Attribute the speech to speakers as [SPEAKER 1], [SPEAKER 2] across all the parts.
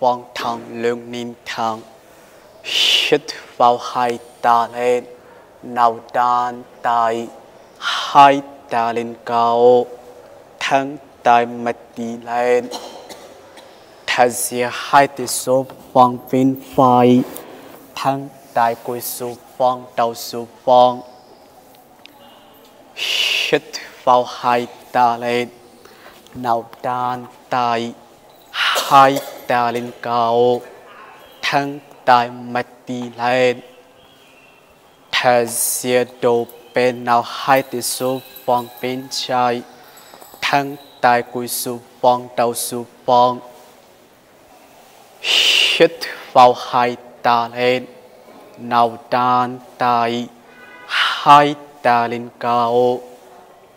[SPEAKER 1] phong thang lương nín thang, hít vào hai ta lên nào đan tay hai ta lên cao. Thăng tay mặt đi lên. Thật sự hai tỷ số phong viên phai. Thăng tay cuối số phong đầu số phong hít vào hai ta lên nào đan tay hai ta lên cao thăng tay mặt đi lên. Thật sự đồ bên nào hai tỷ số phong bên trái thăng tay cuối số phong đầu số phong hít vào hai ta lên, nào đan tay hai ta lên cao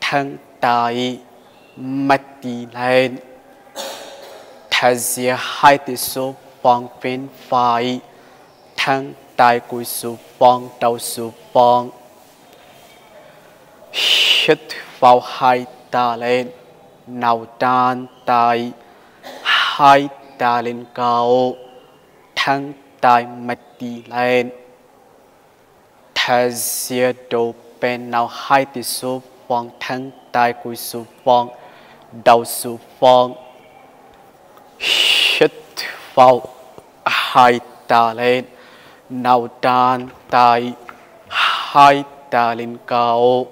[SPEAKER 1] thăng tay mặt đi lên thật hai ti su phong phin phai, thăng tai cuối số phong đầu số phong hít vào hai ta lên nào tan tai hai ta lên cao thăng tai mặt đi lên thật sự đồ bên nào hai ti su phong thăng tai cuối số phong đầu số phong hít vào hai ta lên nào tan tay hai ta lên cao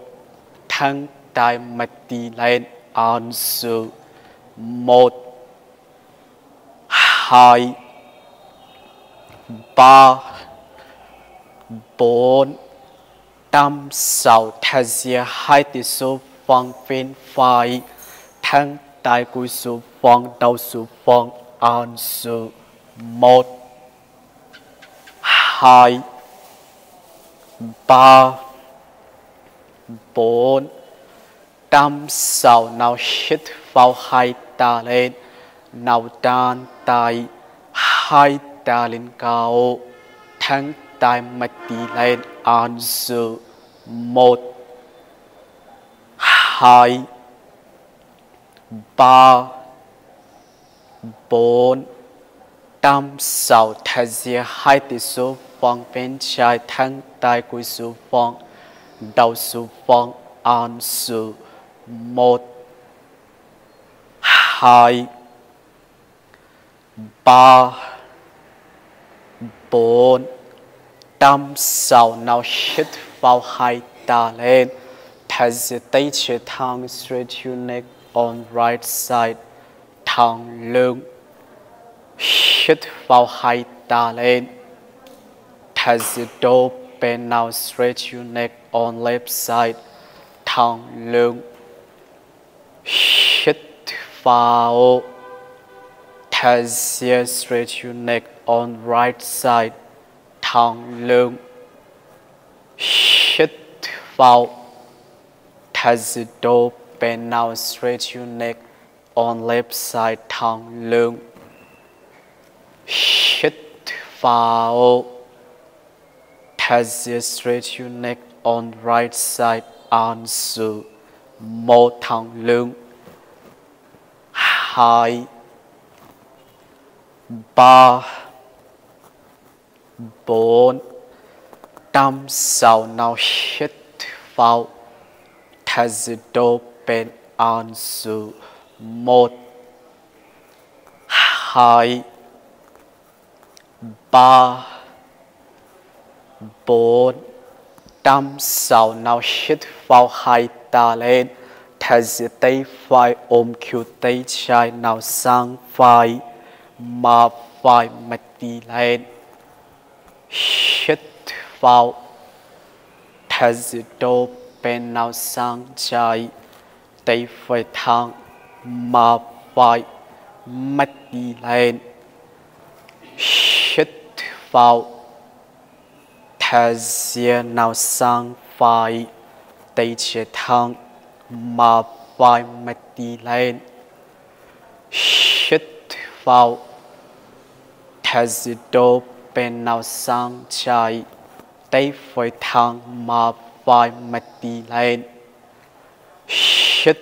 [SPEAKER 1] thăng tay mặt đi lên an sự một hai ba bốn năm sáu thế giới hai tỷ số phong bên phải thăng tai cuối số phong đầu số phong an su một hai, ba, bốn. Năm sáu nào hít vào hai ta lên. Nào tan tay hai ta lên cao. Thắng tay mặt đi lên an su một hai ba bốn tam sáu thay sự hai tỷ số phong bên trái thăng tay cuối số phong đầu số phong an số một hai ba bốn tam sáu nào hít vào hai ta lên thay sự tay chia thang straight unique on right side thẳng lưng, hít vào hai ta lên. Thở sự bên nào stretch your neck on left side thẳng lưng, hít vào. Thở sự stretch your neck on right side thẳng lưng, hít vào. Thở sự đổ bên nào straight your neck on left side thang lưng hít vào thật sự straight your neck on right side an sự một thang lưng hai ba bốn năm sáu nào hít vào thật sự đổ bên an su một hai, ba, bốn, năm, sáu. Nào hít vào hai ta lên. Thật sự tay phải, ôm cứu tay trái. Nào sang phải, mà phải mặt đi lên. Hít vào. Thật sự đổ bên, nào sang trái tay phải thang, mà phải mất đi lên. Hít vào thế giới nào sang phải tay trái thang, mà phải mất đi lên. Hít vào thế giới đâu bên nào sang trái tay phải thang, mà phải mất đi lên hít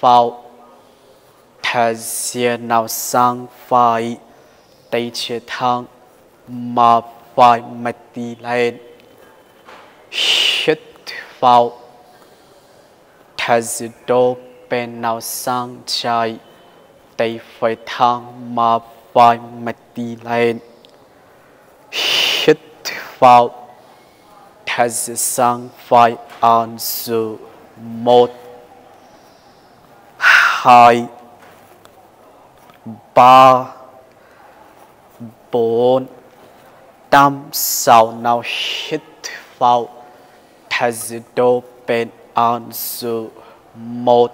[SPEAKER 1] vào thở ra nào sang phải tay chia thang mà phải mặt đi lên hít vào thay đồ bên nào sang chạy tay phải thang mà phải mặt đi lên hít vào thay sang phải an sự một hai ba bốn năm sáu nào hít vào thay đồ bên an sự một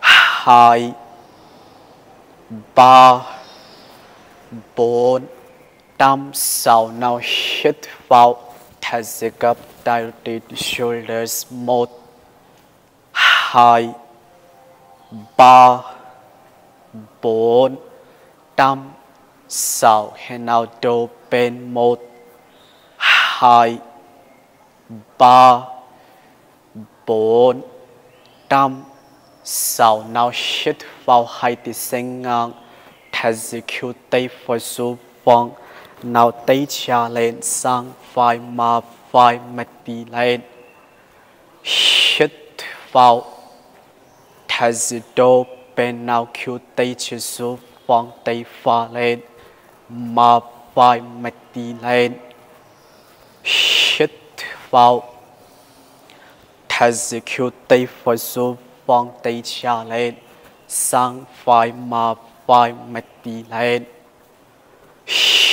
[SPEAKER 1] hai ba bốn năm sáu nào hít vào thay up tay shoulders một hai ba bốn năm sáu hẹn nào đầu bên một hai ba bốn năm sáu nào hít vào hai tí sinh ngang execute tay for số vong nào tay trả lên sang vai mà vai mặt đi lên hít vào execute bên nào kêu tay chỉ số phong tay pha lên mà phải mặt đi lên hít vào execute tay for số phong tay cha lên sang phải mà phải mặt đi lên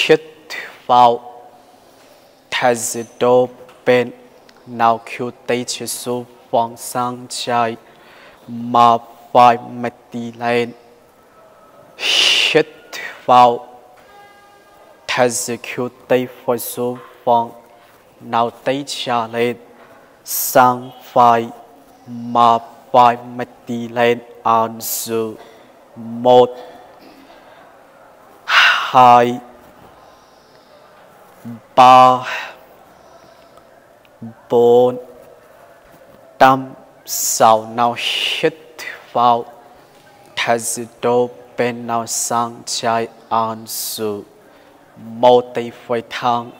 [SPEAKER 1] hít vào execute bên nào kêu tay chỉ số phong sang trái mà phải mệt đi lên. Hít vào. Execute tay phải số vong nào tay trả lên. Sang phải mà phải mệt đi lên. An dự một. Hai. Ba. Bốn. Năm sau nào hít vào thay đồ bên nào sang trái an su một tay phơi thang.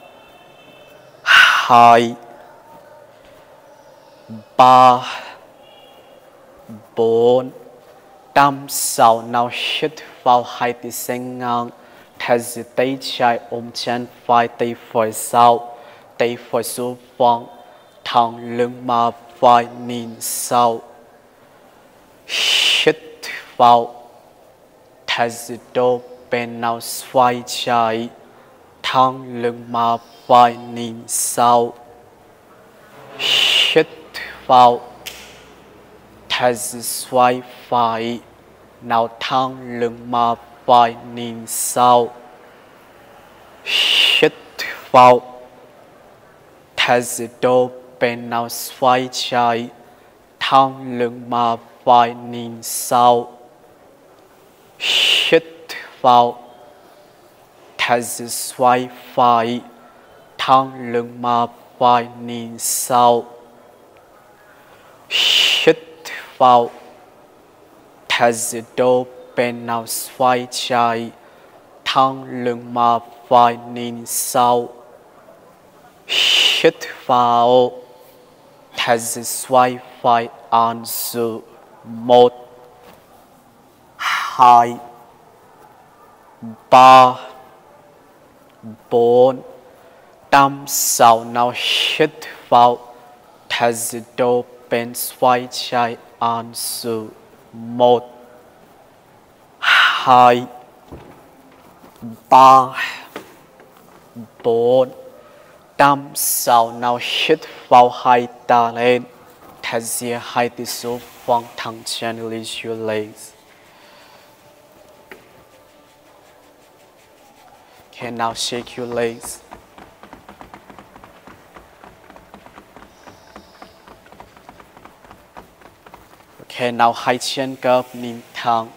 [SPEAKER 1] Hai. Ba. Bốn. Tam. Sau nào hít vào hai tí sinh ngang. Thay tay trái ôm chân phải tay phải sau tay phải số vòng thang lưng mà vai nhìn sau. Hít vào. Hesitate bên nào xoay chạy thẳng lưng mà vai nhìn sau. Hít vào. Xoay phải nào thẳng lưng mà vai nhìn sau. Hít vào. Đồ bên nào xoay trái thẳng lưng mà vai nhìn sau hít vào thật xoay phải thẳng lưng mà vai nhìn sau hít vào thật đồ bên nào xoay trái thẳng lưng mà vai nhìn sau hít vào xoay phải an dự một hai ba bốn tam sáu nào hít vào. Đồ bên xoay trái an dự một hai ba bốn tam sao nào hít vào hai ta lên thật ra hai tí số vòng thẳng chân release your legs Okay, now shake your legs. Okay, now hai chân gập nhìn thẳng.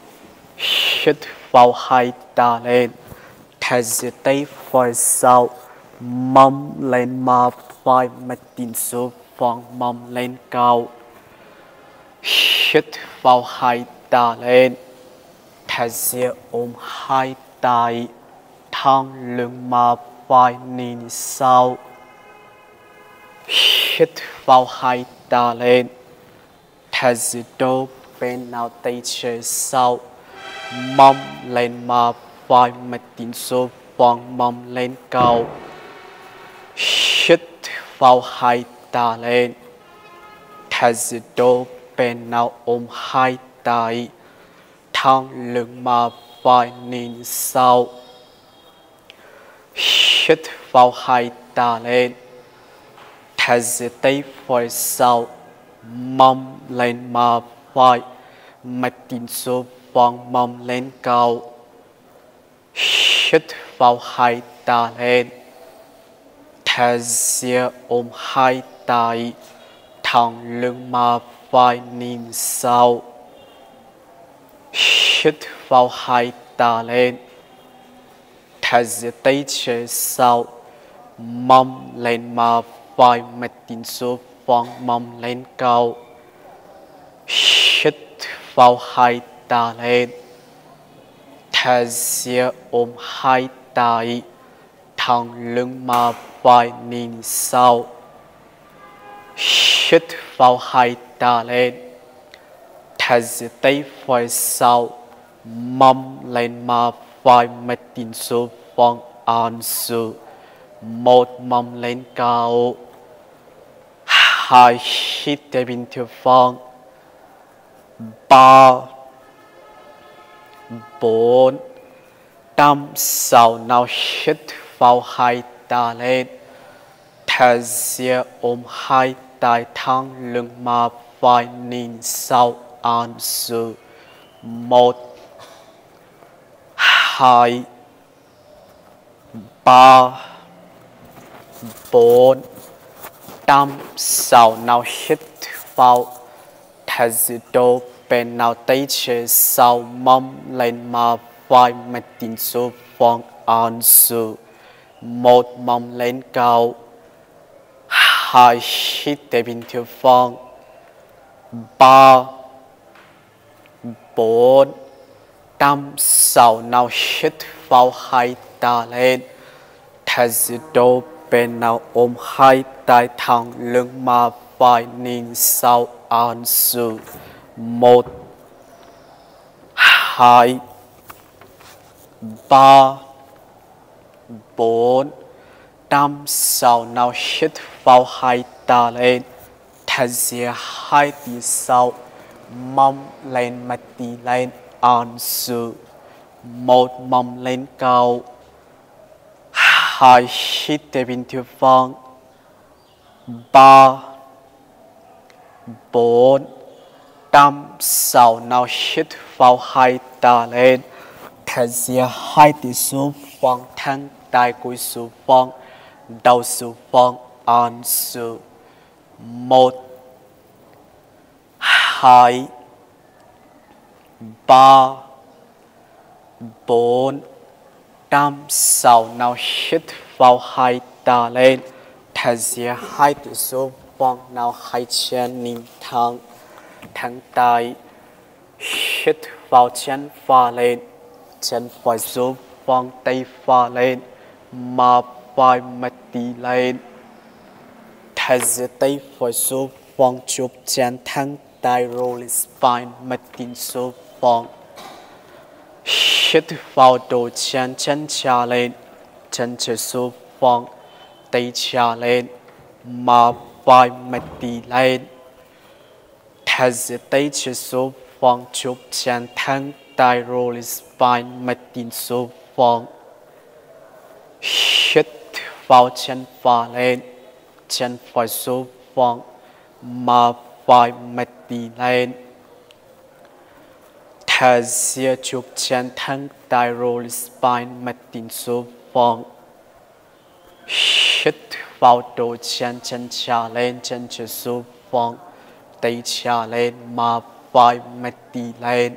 [SPEAKER 1] Hít vào hai ta lên. Hesitate for sau. Mâm lên mà phai mà tin số phong mâm lên cao. Hít vào hai ta lên. Hesitate ôm hai tay. Thang lưng mà phai nín sau hít vào hai ta lên. Thazit đô bên nào tay chơi sau mâm lên mà phai mà tin số phong mâm lên cao hít vào hai ta lên. Thazit bên nào ôm hai tay thang lưng mà vai nhìn sau hít vào hai ta lên. Tay phải sau mâm lên mà vai. Mà tin số vòng mâm lên cao. Hít vào hai ta lên. Thazia ôm hai tay thẳng lưng mà vai nín sau hít vào hai ta lên. Hazia tay chế sau mâm lên mà vai mặt tin số vòng mâm lên cao hít vào hai ta lên. Hesitate ôm hai tay thẳng lưng mà phải nín sau hít vào hai ta lên hesitate phải sau mâm lên mà phải mặt tin số phong an sự một mâm lên cao hai hít để bình thường phong ba bốn năm sau nào hít vào hai ta lên thở ra ôm hai tay thang lưng mà vai nín sau an sư một hai ba, bốn tam sau nào hít vào. Thở đô bên nào tay chế sau mâm lên mà vai mà tin số phong an sư một mâm lên cao hai hít để bình thường phong ba, bốn tam sáu, nào, hít vào hai, ta, lên. Thở đô bên nào, ôm, hai tay thẳng lưng mà phải nín sau an su một, hai, ba, bốn, năm, sáu, nào, hít bao hai ta lên. Thật ra hai tí sau, mong lên mặt tí lên. An sự một mong lên cao. Hai hít để bình thường vang. Ba, bốn tam sau nào hít vào hai ta lên. Thật ra hai tí số vang thăng đại cuối số vang, đầu số vang an su một, hai, ba, bốn, năm, sáu. Nào hít vào hai ta lên. Thở ra hai tự số vòng nào hai chân nín thẳng thẳng tay hít vào chân pha lên. Chân phải số vòng tay pha lên. Mà vai mặt đi lên thở ra tay phải số phong chụp chân thẳng tai roll spine mặt tin số phong hít vào đầu chân chân cha lên chân trở số phong tay cha lên, mà vai mặt đi lên. Thở ra tay trở số phong chụp chân thẳng tai roll spine mặt tin số phong hít vào chân pha lên chân phải số vòng mà phải mệt đi lên. Thở ra chụp chân thẳng tay roll spine mệt tin số vòng hít vào đầu chân chân trả lên, chân chữ số vòng tay trả lên mà phải mệt đi lên.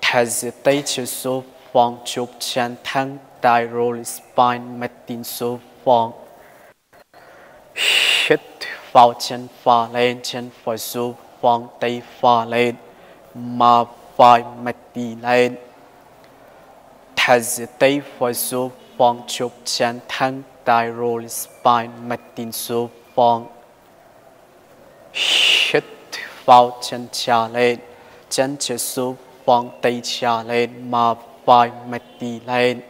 [SPEAKER 1] Thở ra tay chữ số vòng chụp chân thẳng tay roll spine mệt tin số vòng hít vào chân pha lên chân phải số vòng tay pha lên mà vai mặt đi lên hesitate for số phong chụp chân thân tay roll spine mặt tin số phong hít vào chân trả lên chân chữ số phong tay trả lên mà vai mặt đi lên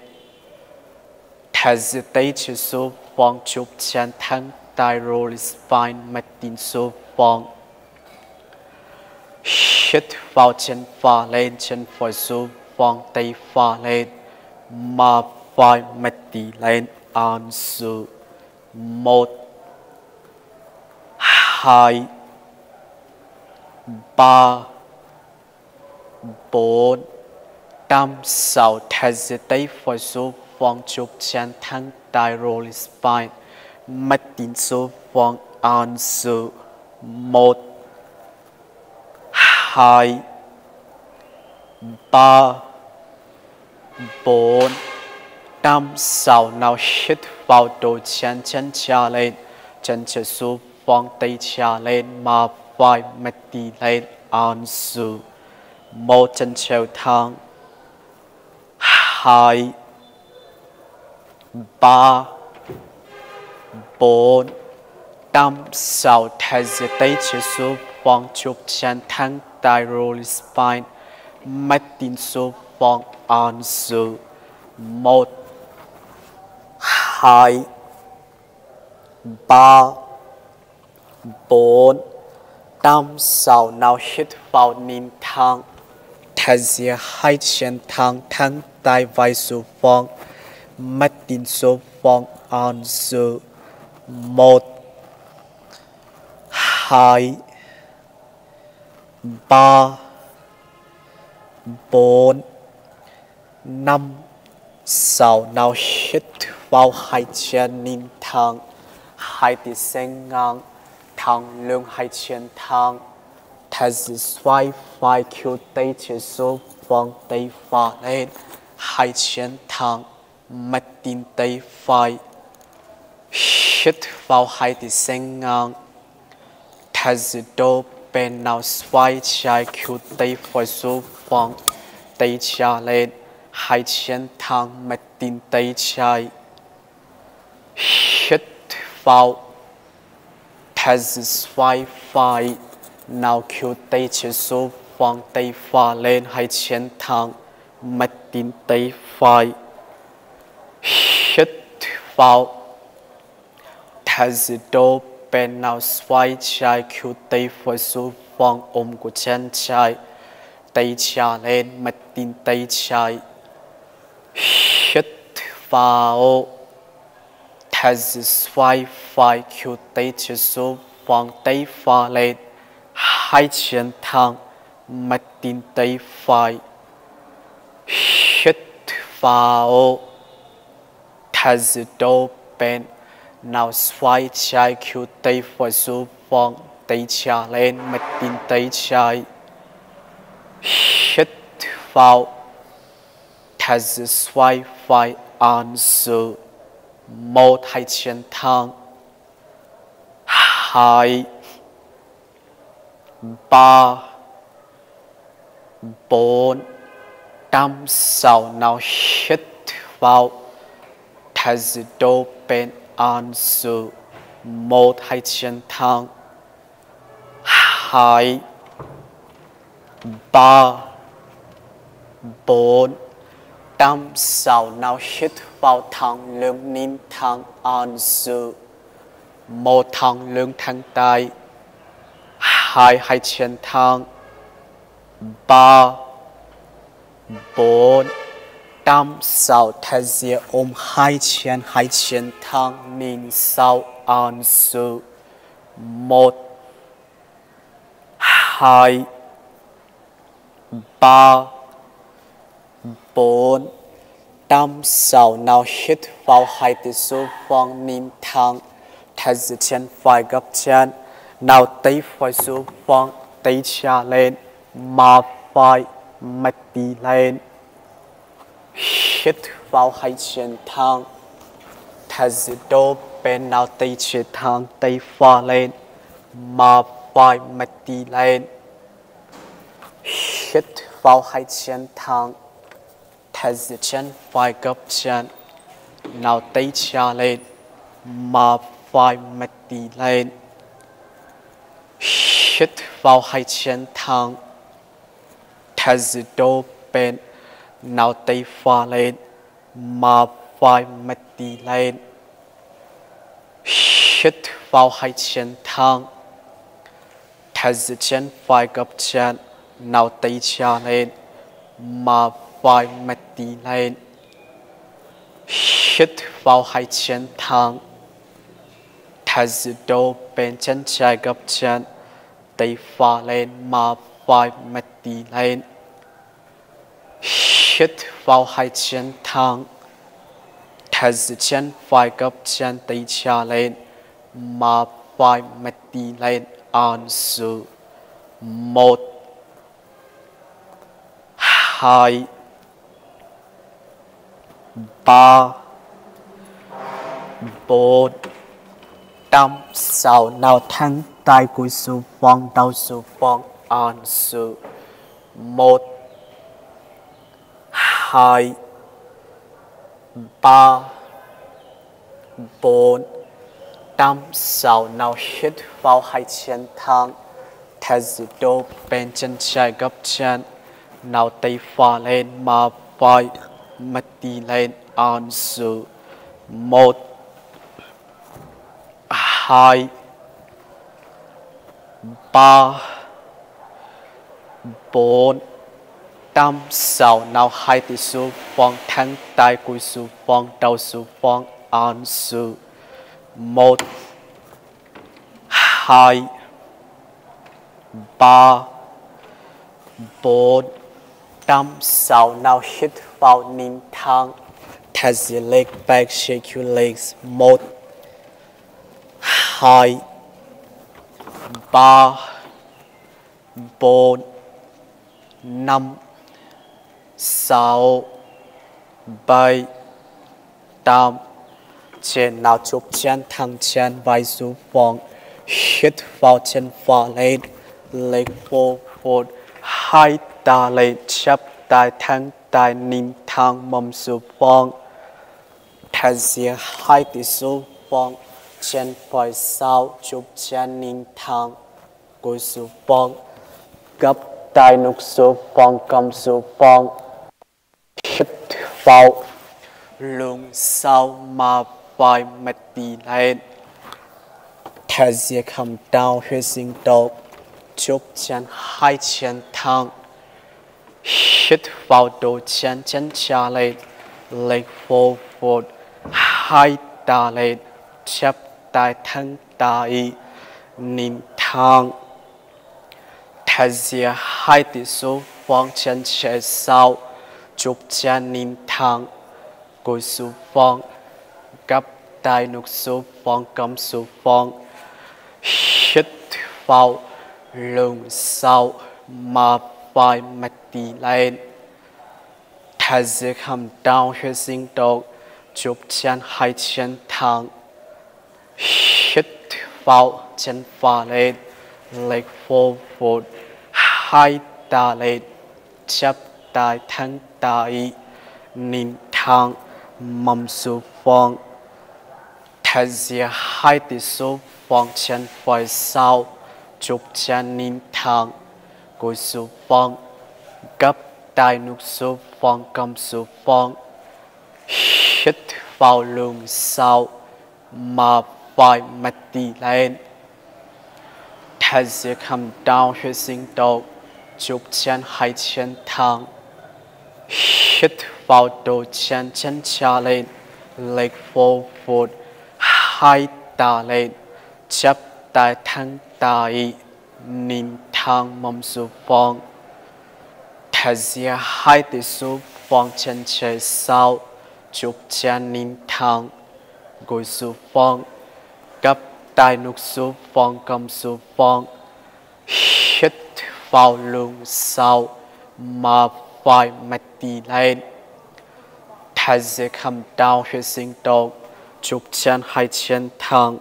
[SPEAKER 1] hesitate chữ số phong chụp chân thân tai roll spine mặt tin số phong shit vào chân pha lên chân phải số phong tay pha lên mà phải mặt đi lên an sự một hai ba bốn năm sáu tay phải số phong chụp chân thăng đại roll spine mắt tin số phong an số một hai, ba, bốn, năm, sáu. Nào, hít vào đầu chân chân trả lên. Chân chân số phong tay trả lên. Mà vai mặt đi lên. An số một chân treo thang. Hai, ba bốn. Năm sáu chế số phong chụp chân thang tai roll spine mạch tin số phong an số một. Hai. Ba. Bốn. Năm sáu nào hít vào nín thang thay ra hai chân thang thang tai vai số phong mạch tin số phong an số một, hai, ba, bốn, năm. Sáu nào hít vào hai chân nín thang, hai tay sen ngang, thang lưng hai chân thang. Thế sự xoay vai kêu tay chỉ số vòng tay phá lên, hai chân thang, mắt tin tay phải. Hít vào hai tay sen ngang thay sự đô bên nào xoay trái khiêu tay phải số vòng tay trả lên hai chân thang mắt tin tay trái hít vào thay sự xoay phải nào khiêu tay chân số vòng tay phá lên hai chân thang mắt tin tay phải hít vào thay sự đô bên nào xoay chai khiêu tay phải số vòng ôm của chân chai. Tay trả lên mặt tin tay chai. Hít vào thay sự xoay phải khiêu tay chân số vòng tay phá lên hai chân thang mặt tin tay phải hít vào thay sự đô bên nào xoay trái khiêu tay phải số vòng tay trả lên mắt tin tay trái hít vào thay sự xoay phải an sự một hai chân tang hai ba bốn năm sáu nào hít vào thay sự đô bên an su một hai chân thang. Hai ba bốn năm sáu nào hít vào thang lương nín thang an su một thang lương thang tay hai hai chân thang. Ba bốn năm sao thay ra ôm hai chén hai chén thang nín sau an sự một, hai, ba, bốn. Tam sao nào hít vào hai tay số phong nín thang. Thay ra chân phải gấp chén nào tay phải số phong tay cha lên. Mà phải mặt đi lên hít vào hai chân thang thay ra đô bên nào tay chân thang tay pha lên, mà phải mất đi lên. Hít vào hai chân thang thật chân phải gấp chân, nào tay cha lên, mà phải mất đi lên. Hít vào hai chân thẳng thật đô bên nào tay phải lên mà phải mất đi lên hít vào hai chân thẳng thật chân phải gấp chân nào tay cha lên mà phải mất đi lên hít vào hai chân thẳng thật đô bên chân trái gấp chân tay phải lên mà phải mất đi lên hít vào hai chân thẳng thật chân phải gấp chân, tay cha lên. Mà phải mất đi lên, an sự một, hai, ba, bốn. Năm sáu nào thắng tay của sự phong đau sự phong an sự một hai ba, bốn, năm, sáu. Nào, hít vào hai chân thang. Thế dự đô bên chân trái gấp chân. Nào, tay phải lên, mà phải mất đi lên. An sự một, hai, ba, bốn tam sao nào hai tỷ số phong thắng tai của số phong đầu số phong an số một hai ba bốn. Tam sao nào hít vào nín thang Test your leg back, shake your legs. Một, hai, ba, bốn, năm, sáu, bảy, tám. Trên nào chụp chân thăng chân vai số phong Hít vào chân phải lên. lên phố phố Hai ta lên chấp tay thăng tay nín thang mầm số phong thay diện hai tỷ số phong chân phải sau chụp chân nín thang của số phong gấp tay nục số phong cầm số phong hít vào. Lùng sau mà phải mất đi lên. Thật sự không đau huyết sinh độc chụp chân hai chân thang. Hít vào đầu chân chân trả lên. Leg forward hai ta lên. Chấp tay thân tay nín thang. Thật ra hai tỷ số phong chân chạy sau chúc chân nín thang cúi su phong gặp tai nục su phong cầm su phong, hít vào lùng sau mà phải mặt đi lên. Thật ra hầm đau huyết sinh độc chụp chân hai chân thang hít vào chân pha lên. Leg forward hai ta lên. Chấp tay thắng tai nín thang mầm su phong. Thật ra hai tỷ số phong chân phải sau chụp chân nín thang. Cúi su phong, gấp tai nút su phong, cầm su phong. Hít vào lưng sau mà phải mất đi lên. Thật sự không đau huyết sinh độc chụp chân hai chân thang hít vào đầu chân chân cha lên leg forward hai ta lên. Chấp tay thân tay, nín thang mầm sư phong thật sự hai tỷ sư phong chân chạy sau chúc chân nín thang, gối su phong gấp tay nục su phong cầm su phong hít vào lùng sau mà phải mất đi lên thay sẽ không đau huyết sinh độc chụp chân hai chân thẳng?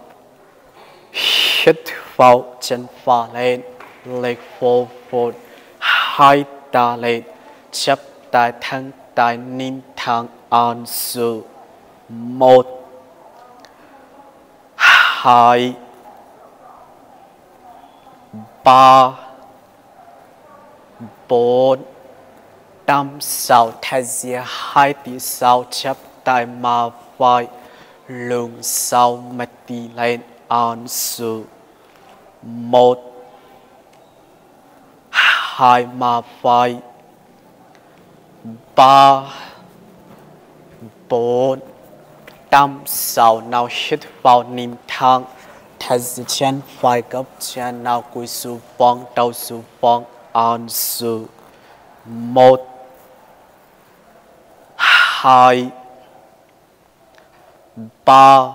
[SPEAKER 1] Hít vào chân phải lên. Leg forward hai ta lên. Chấp tay thẳng tại nín thang an su một. Hai. Ba. Bốn năm sao thế giới hai tỷ sao chấp tại mà vai lùng sau mất đi lên an su một, hai mà vai. Ba, bốn năm sao nào hít vào niệm thang. Thế giới chân phải gấp chân nào cúi su phong đầu su phong an su một hai ba,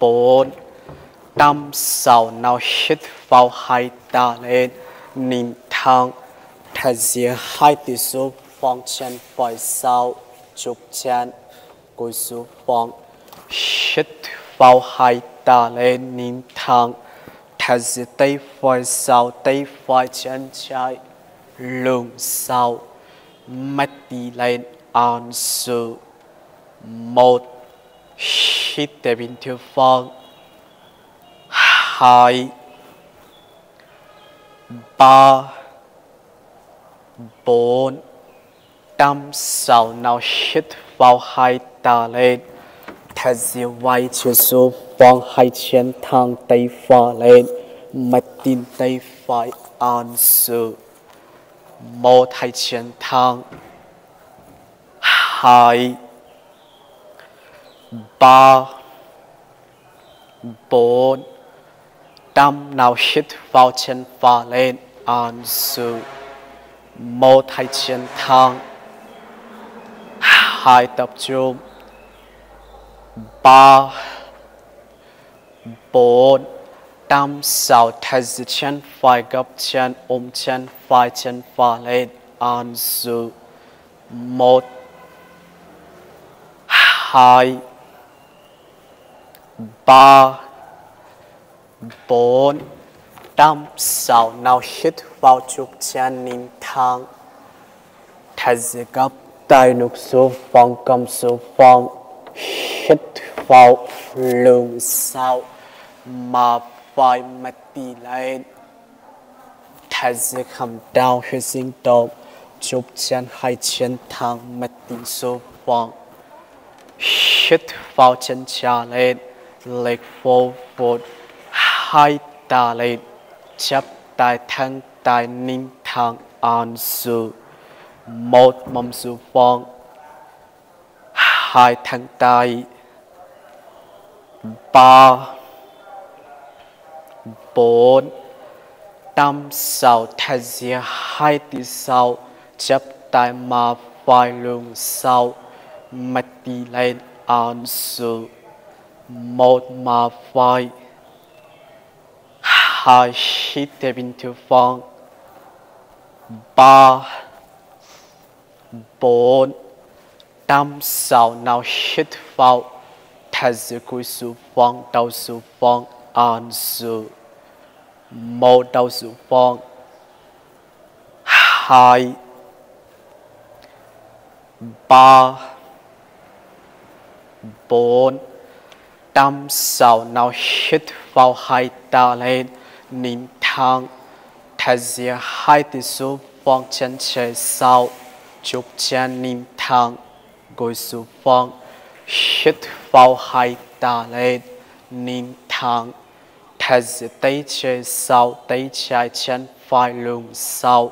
[SPEAKER 1] bốn, năm, sáu. Nào, hít vào hai ta lên. Nín thang thế giới hai tỷ số phong chân phải sau chục chân cúi số phong hít vào hai ta lên. Nín thang thế giới tay phải sau tay phải chân trái, lưng sau mắt đi lên an sự một hít tế bình thiếu phong hai ba bốn tâm sau nào hít vào hai ta lên? Thật giới vai chữ số phong hai chân thang tay pha lên. Mắt tin tay phải an sự một hai chân thang hai ba bốn năm nào hít vào chân và lên an su một hai chân thang hai tập trung ba bốn năm sau thế chân phải gấp chân ôm chân phải chân phải lên an sự một hai. Ba. Bốn. Năm. Sáu. Nào hít vào chục chân nín thang. Thế dự gấp tay nục số phong cầm số phong hít vào lưng sau. Mà phải mất đi lên thế giới cầm đau hết sinh động chục chân hai chân thang mất đi số phong hít vào chân trả lên lệch vô vụt hai ta lên chấp tay thân tay ninh thang an su một mầm su phong hai thân tay ba, bốn năm sao thế giới hai tỷ sao chấp tay mà phải lưng sau mất đi lên an su một mà phải hai hít để bình thường phong, ba bốn năm sao nào hít vào thế giới cuối su phong đầu su phong, an su một đầu sự phong. Hai. Ba. Bốn. Tâm sáu nào hít vào hai ta lên nín thang. Thế giới hai tỷ số phong chân trời sau chúc chân nín thang. Gọi số phong hít vào hai ta lên nín thang thế giới tay chạy sau tay chai chân phải lùng sau.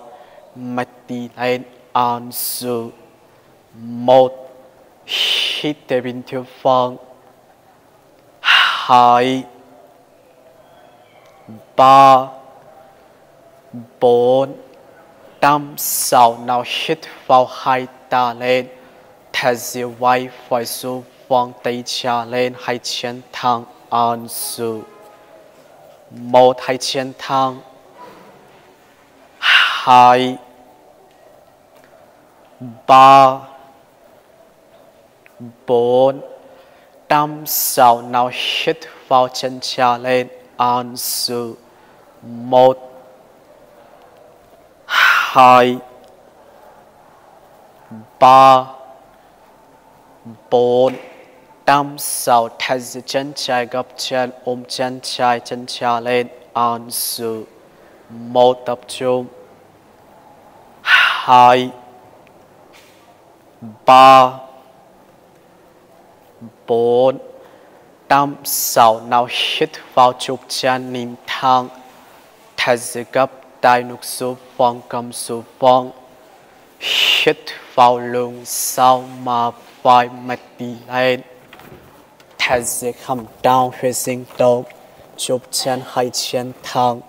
[SPEAKER 1] Mắt đi lên an su một hít để bình thiếu phong hai, ba, bốn, năm, sáu. Nào hít vào hai ta lên. Thế giới vai phải su phong tay cha lên, hai chân thang an su một hai chân thắng hai. Ba. Bốn. Năm sáu nào hít vào chân cha lên, an sư một. Hai. Ba. Bốn tam sáu thay chân trái gấp chân ôm chân trái chân cha lên an sự một tập trung hai ba bốn tam sáu nào hít vào chụp chân niệm thang thay gấp tay nục số phong cầm số phong hít vào lưng sau mà phải mất đi lên thay come down facing dog chụp chân hai chân thang